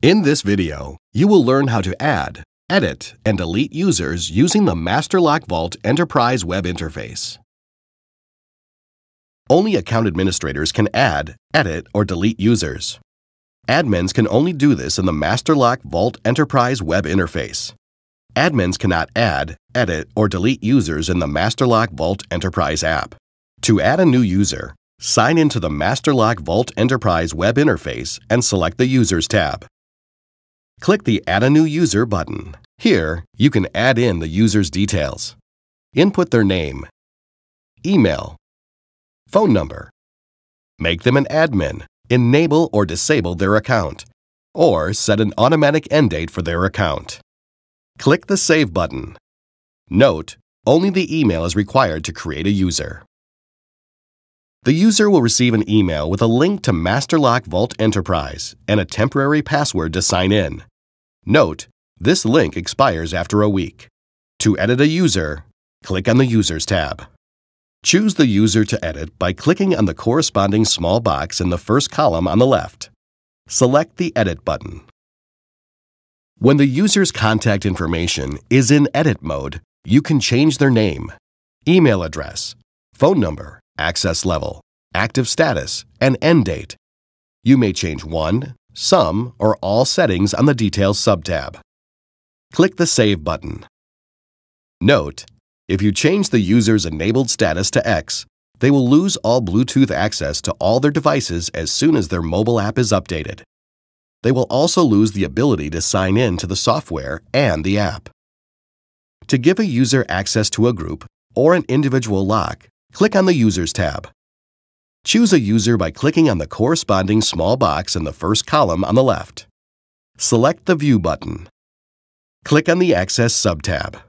In this video, you will learn how to add, edit, and delete users using the MasterLock Vault Enterprise Web Interface. Only account administrators can add, edit, or delete users. Admins can only do this in the MasterLock Vault Enterprise Web Interface. Admins cannot add, edit, or delete users in the MasterLock Vault Enterprise app. To add a new user, sign into the MasterLock Vault Enterprise web interface and select the Users tab. Click the Add a New User button. Here, you can add in the user's details. Input their name, email, phone number. Make them an admin, enable or disable their account, or set an automatic end date for their account. Click the Save button. Note, only the email is required to create a user. The user will receive an email with a link to MasterLock Vault Enterprise and a temporary password to sign in. Note, this link expires after a week. To edit a user, click on the Users tab. Choose the user to edit by clicking on the corresponding small box in the first column on the left. Select the Edit button. When the user's contact information is in edit mode, you can change their name, email address, phone number, access level, active status, and end date. You may change one, some, or all settings on the Details subtab. Click the Save button. Note, if you change the user's enabled status to X, they will lose all Bluetooth access to all their devices as soon as their mobile app is updated. They will also lose the ability to sign in to the software and the app. To give a user access to a group or an individual lock, click on the Users tab. Choose a user by clicking on the corresponding small box in the first column on the left. Select the View button. Click on the Access subtab.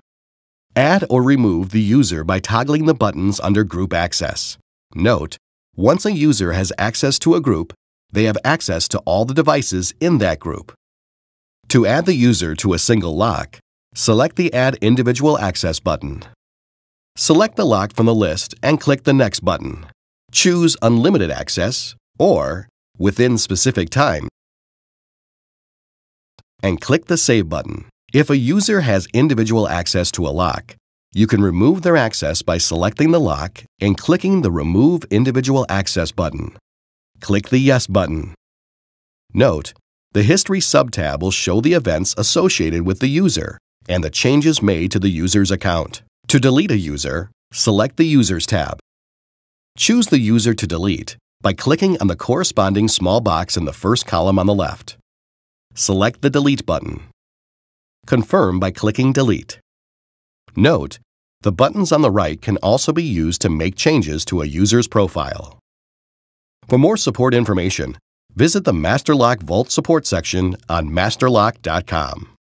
Add or remove the user by toggling the buttons under Group Access. Note, once a user has access to a group, they have access to all the devices in that group. To add the user to a single lock, select the Add Individual Access button. Select the lock from the list and click the Next button. Choose Unlimited Access or Within Specific Time and click the Save button. If a user has individual access to a lock, you can remove their access by selecting the lock and clicking the Remove Individual Access button. Click the Yes button. Note, the History subtab will show the events associated with the user and the changes made to the user's account. To delete a user, select the Users tab. Choose the user to delete by clicking on the corresponding small box in the first column on the left. Select the Delete button. Confirm by clicking Delete. Note, the buttons on the right can also be used to make changes to a user's profile. For more support information, visit the MasterLock Vault support section on masterlock.com.